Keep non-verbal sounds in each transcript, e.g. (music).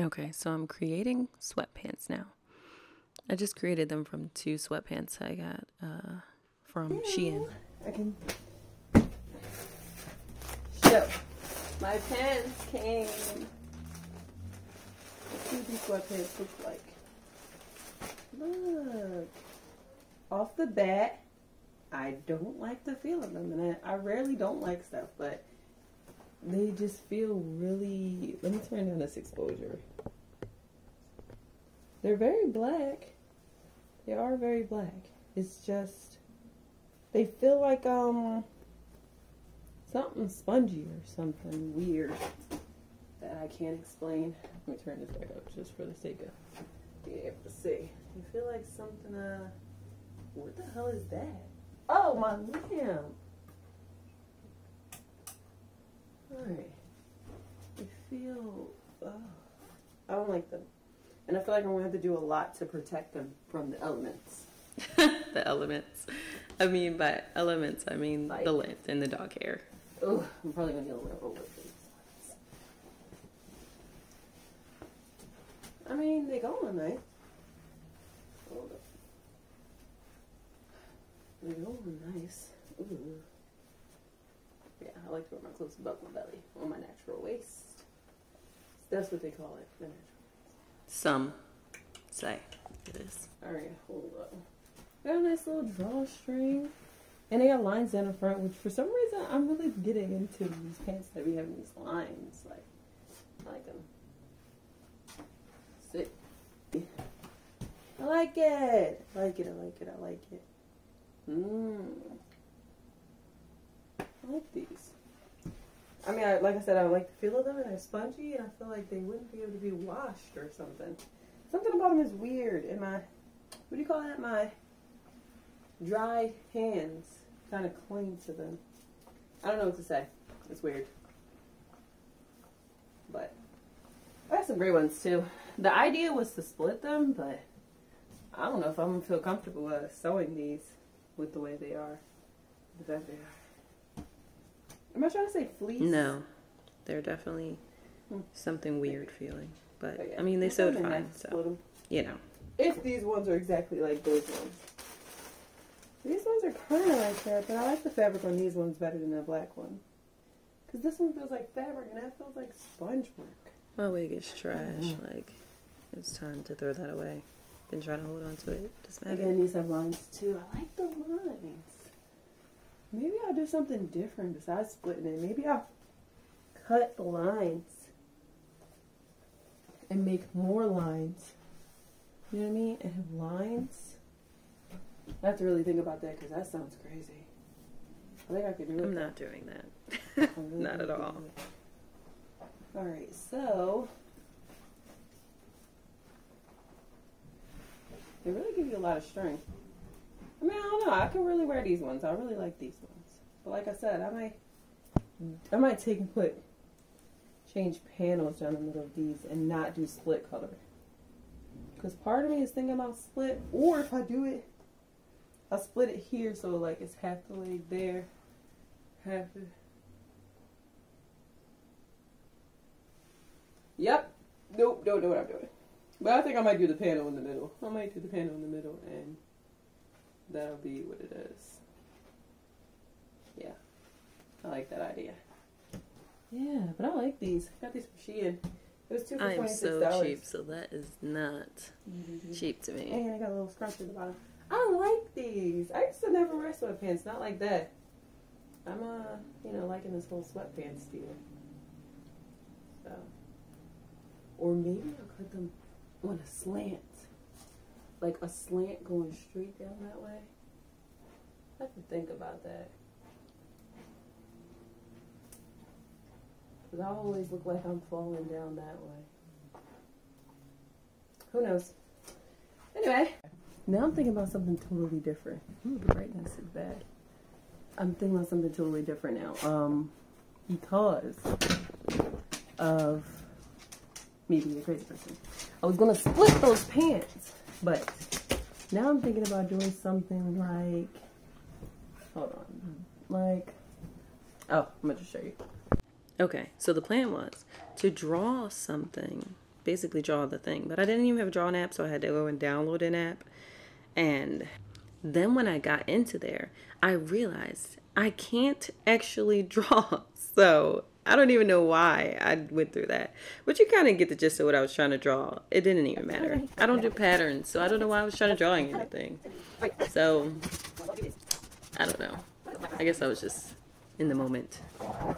Okay, so I'm creating sweatpants now. I just created them from two sweatpants I got uh, from Shein. I can show. My pants came. What these sweatpants look like. Look. Off the bat, I don't like the feel of them. And I, I rarely don't like stuff, but they just feel really. Let me turn down this exposure. They're very black. They are very black. It's just they feel like um something spongy or something weird that I can't explain. Let me turn this back up just for the sake of being able to see. You feel like something uh what the hell is that? Oh my lamp. Alright. I feel oh, I don't like them. And I feel like I'm gonna have to do a lot to protect them from the elements. (laughs) the elements. I mean, by elements, I mean Like- the lint and the dog hair. Oh, I'm probably gonna get a little over. I mean, they go on nice. They go on nice. Ooh. I like to wear my clothes above my belly on my natural waist. That's what they call it. The natural. Some say it is. All right, hold up. Got a nice little drawstring. And they got lines down the front, which for some reason I'm really getting into these pants that be having these lines. Like, I like them. Sit. I like it. I like it. I like it. I like it. Mmm. I like these. I mean, I, like I said, I like the feel of them, and they're spongy, and I feel like they wouldn't be able to be washed or something. Something about them is weird, and my, what do you call that? My dry hands kind of cling to them. I don't know what to say. It's weird. But I have some gray ones too. The idea was to split them, but I don't know if I'm gonna feel comfortable uh, sewing these with the way they are. The fact they are. Am I trying to say fleece? No, they're definitely Hmm. something weird feeling. But I mean, they sewed fine, nice so you know. If these ones are exactly like those ones. These ones are kind of like that, but I like the fabric on these ones better than the black one. Because this one feels like fabric and that feels like sponge work. My wig is trash. Mhm. Like it's time to throw that away. Been trying to hold on to it. Again, these have lines too. I like the lines. Maybe I'll do something different besides splitting it. Maybe I'll cut the lines and make more lines. You know what I mean? And have lines. I have to really think about that because that sounds crazy. I think I could do it. I'm not doing that. (laughs) Really not at all. All right, so they really give you a lot of strength. I mean, I don't know. I can really wear these ones. I really like these ones. But like I said, I might, I might take and put, change panels down the middle of these and not do split color. Because part of me is thinking about split, or if I do it, I'll split it here so like it's half the leg there, half the. Yep. Nope, don't know what I'm doing. But I think I might do the panel in the middle. I might do the panel in the middle and that'll be what it is. Yeah. I like that idea. Yeah, but I like these. I got these from Shein. It was two for I am so cheap, so that is not cheap to me. And I got a little scrunch at the bottom. I like these. I used to never wear sweatpants, not like that. I'm uh, you know, liking this whole sweatpants deal. So, or maybe I'll cut them on a slant, like a slant going straight down that way. I have to think about that. Cause I always look like I'm falling down that way. Who knows? Anyway, now I'm thinking about something totally different. Ooh, the brightness is bad. I'm thinking about something totally different now. Um, because of me being a crazy person. I was gonna split those pants, but now I'm thinking about doing something like, hold on, like, oh, I'm gonna just show you. Okay, so the plan was to draw something basically draw the thing. But I didn't even have a drawing app, so I had to go and download an app. And then when I got into there, I realized I can't actually (laughs) draw. So I don't even know why I went through that. But you kind of get the gist of what I was trying to draw. It didn't even matter. I don't do patterns, so I don't know why I was trying to draw anything. So I don't know. I guess I was just in the moment. We'll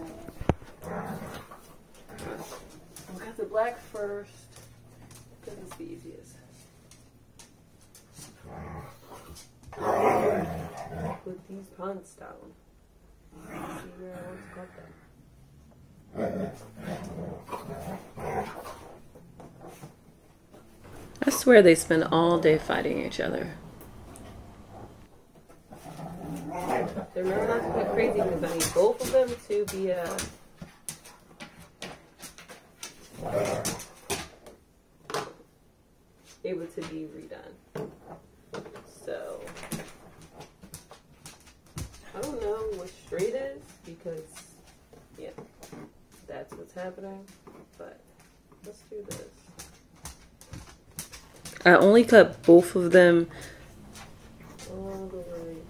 got the black first, because it's the easiest. Put these pants down. See where I once got them. I swear they spend all day fighting each other. Remember not to get crazy because I need both of them to be uh, able to be redone. So I don't know what straight is because what's happening. But let's do this. I only cut both of them the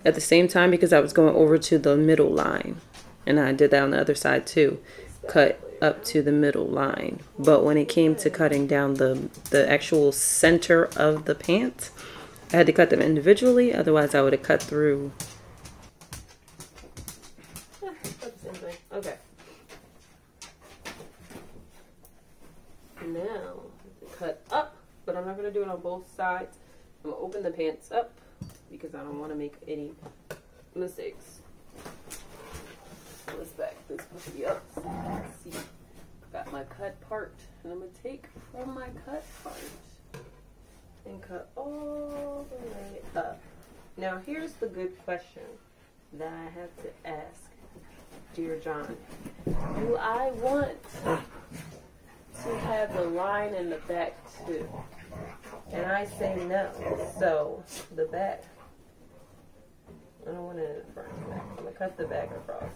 at the same time because I was going over to the middle line. And I did that on the other side too. Cut up to the middle line. But when it came to cutting down the the actual center of the pants, I had to cut them individually, otherwise I would have cut through Eh, that's the same thing. Okay. Now, cut up, but I'm not going to do it on both sides. I'm going to open the pants up because I don't want to make any mistakes. Let's back, this be up. Let's see. Got my cut part, and I'm going to take from my cut part and cut all the way up. Now, here's the good question that I have to ask. Dear John, do I want to have the line in the back too? And I say no. So the back, I don't want it in the front. I'm gonna cut the back across.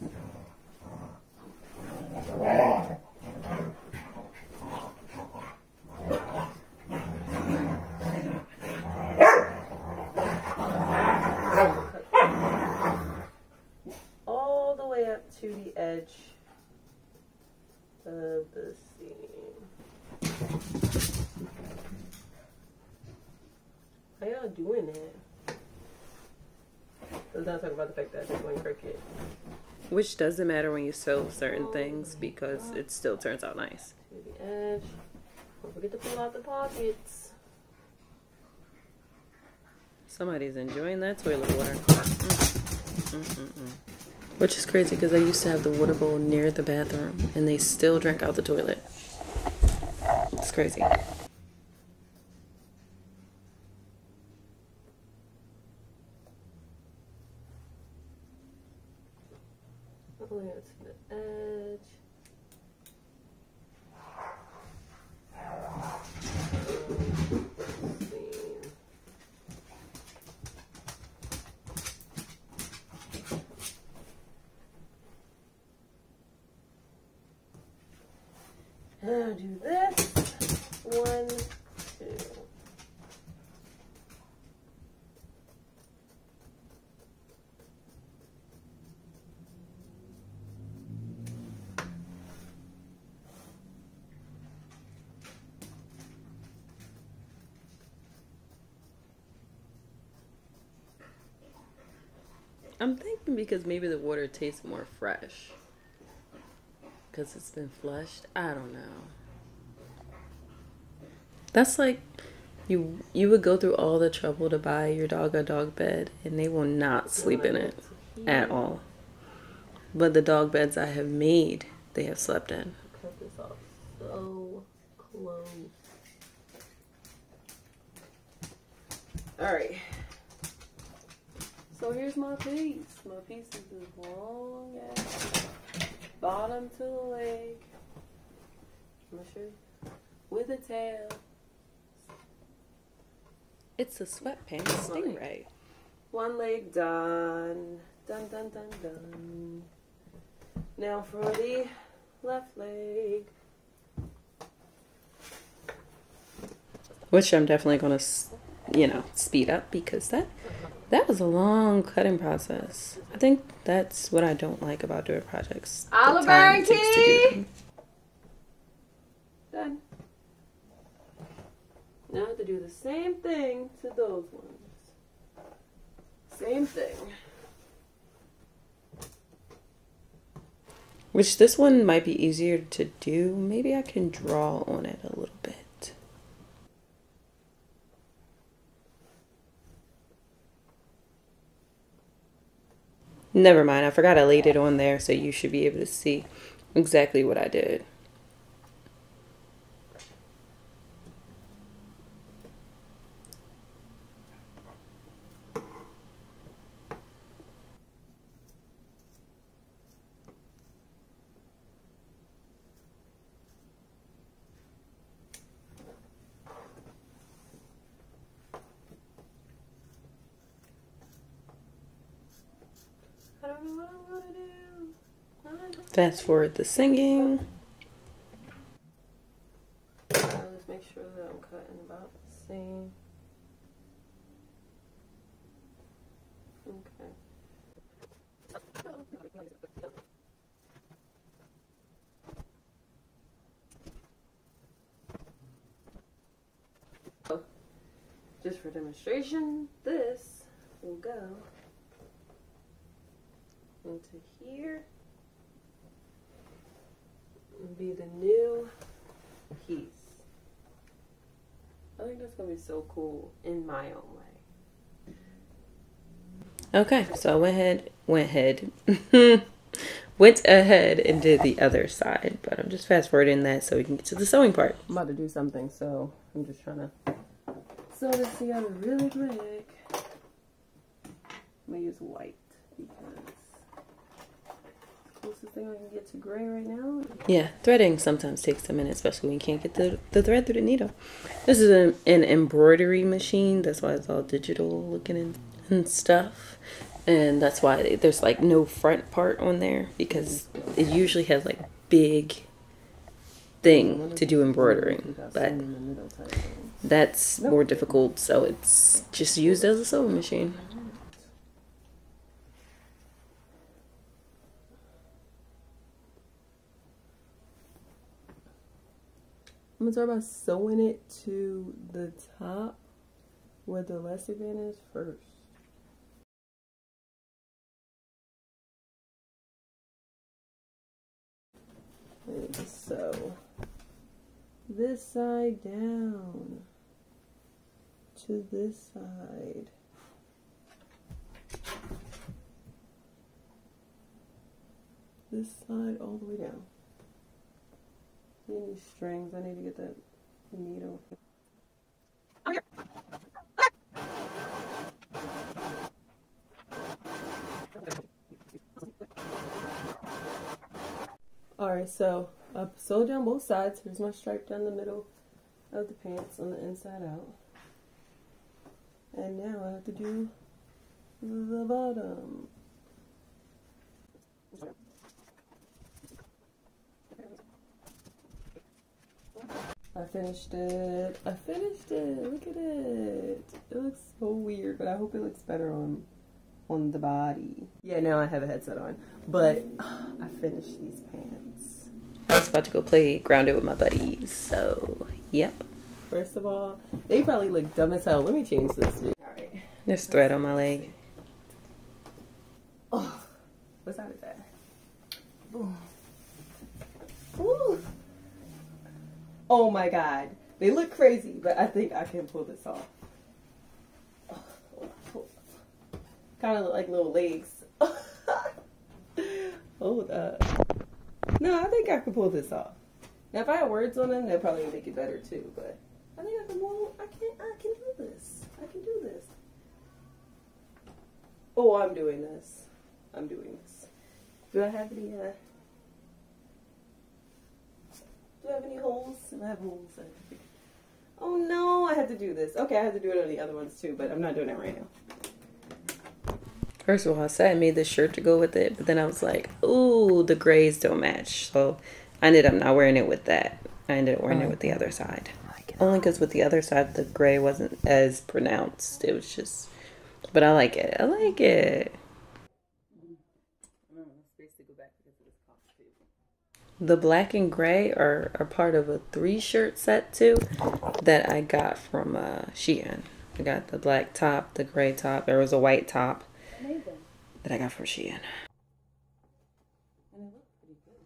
all the way up to the edge of the seam. How y'all doing that? Let's not talk about the fact that it's going crooked. which doesn't matter when you sew certain oh, things because it still turns out nice. To the edge. Don't forget to pull out the pockets. Somebody's enjoying that toilet water. Mm. Mm-mm-mm. Which is crazy because I used to have the water bowl near the bathroom and they still drank out the toilet. It's crazy. All the way up to the edge. Seam. Now do this. One, two. I'm thinking because maybe the water tastes more fresh. Because it's been flushed. I don't know. That's like you you would go through all the trouble to buy your dog a dog bed and they will not sleep in it at all. But the dog beds I have made, they have slept in. This so close. Alright. So here's my piece. My piece is as long as bottom to the leg. I'm gonna show you. With a tail. It's a sweatpants stingray. One leg done. Dun dun dun dun. Now for the left leg. which I'm definitely gonna, you know, speed up because that that was a long cutting process. I think that's what I don't like about doing projects. Oliver and do Done. Now I have to do the same thing to those ones. Same thing. Which this one might be easier to do. Maybe I can draw on it a little bit. Never mind. I forgot I laid it on there, so you should be able to see exactly what I did. I don't know what I want to do. I don't know. Fast forward the singing. Uh, Let's make sure that I'm cutting about the same. Okay. Just for demonstration, this will go into here and be the new piece. I think that's gonna be so cool in my own way. Okay, so I went ahead, went ahead, (laughs) went ahead and did the other side, but I'm just fast forwarding that so we can get to the sewing part. I'm about to do something, so I'm just trying to sew this together really quick. I'm gonna use white because closest thing I can get to gray right now. Yeah, threading sometimes takes a minute, especially when you can't get the, the thread through the needle. This is an, an embroidery machine, that's why it's all digital looking and, and stuff. And that's why there's like no front part on there because it usually has like big thing to do embroidering, but that's more difficult, so it's just used as a sewing machine. I'm gonna start by sewing it to the top where the elastic band is first. And this side down to this side. This side all the way down. Need strings? I need to get that needle. Alright, so I sewed down both sides. Here's my stripe down the middle of the pants on the inside out. And now I have to do the bottom. I finished it. I finished it. Look at it. It looks so weird, but I hope it looks better on on the body. Yeah, now I have a headset on. But (sighs) I finished these pants. I was about to go play grounded with my buddies, so yep. First of all, they probably look dumb as hell. Let me change this. Alright. There's thread on my leg. Oh, what's side is that? Boom. Ooh. Oh my god. They look crazy, but I think I can pull this off. Kind of look like little legs. (laughs) Hold up. No, I think I can pull this off. Now, if I had words on them, that probably make it better too. But I think I can. Well, I can. I can do this. I can do this. Oh, I'm doing this. I'm doing this. Do I have any? Uh, do I have any holes? I have holes? I Oh no, I had to do this. Okay, I had to do it on the other ones too, but I'm not doing it right now. First of all, I said I made this shirt to go with it, but then I was like, ooh, the grays don't match. So I ended up not wearing it with that. I ended up wearing it oh. with the other side. Only because with the other side, the gray wasn't as pronounced. It was just, but I like it. I like it. The black and gray are, are part of a three shirt set too that I got from uh, Shein. I got the black top, the gray top. There was a white top Amazing. that I got from Shein. And it looked pretty good.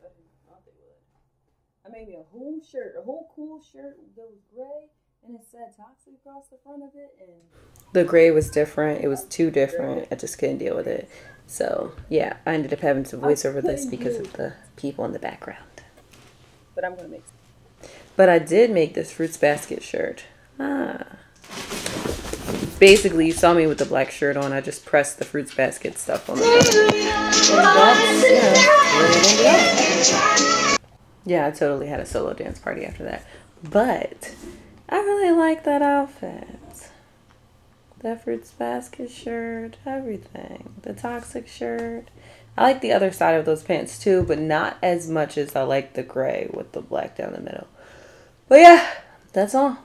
I didn't thought they would. I made me a whole shirt, a whole cool shirt that was gray, and it said toxic across the front of it, and The gray was different. It was too different. I just couldn't deal with it. So yeah, I ended up having to voice over this because of the people in the background. but I'm gonna make. But I did make this fruits basket shirt. Ah. Basically, you saw me with the black shirt on. I just pressed the fruits basket stuff on the front. And that's, you know, where it ended up. Yeah, I totally had a solo dance party after that. But I really like that outfit. That fruits basket shirt, everything. The toxic shirt. I like the other side of those pants too, but not as much as I like the gray with the black down the middle. But yeah, that's all.